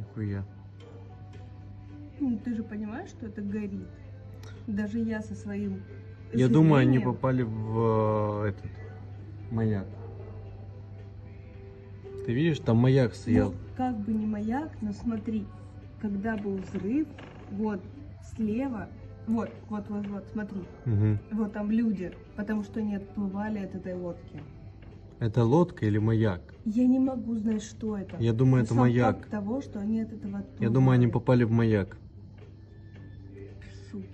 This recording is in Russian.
Нихуя. Ну, ты же понимаешь, что это горит. Даже я со своим... Я думаю, они попали в э, этот маяк. Ты видишь, там маяк стоял. Ну, как бы не маяк, но смотри, когда был взрыв, вот слева, вот, вот, вот, вот, смотри, Мгм. вот там люди, потому что они отплывали от этой лодки. Это лодка или маяк? Я не могу знать, что это. Я думаю, Но это маяк. Того, что они от этого. Я думаю, они попали в маяк. Суки.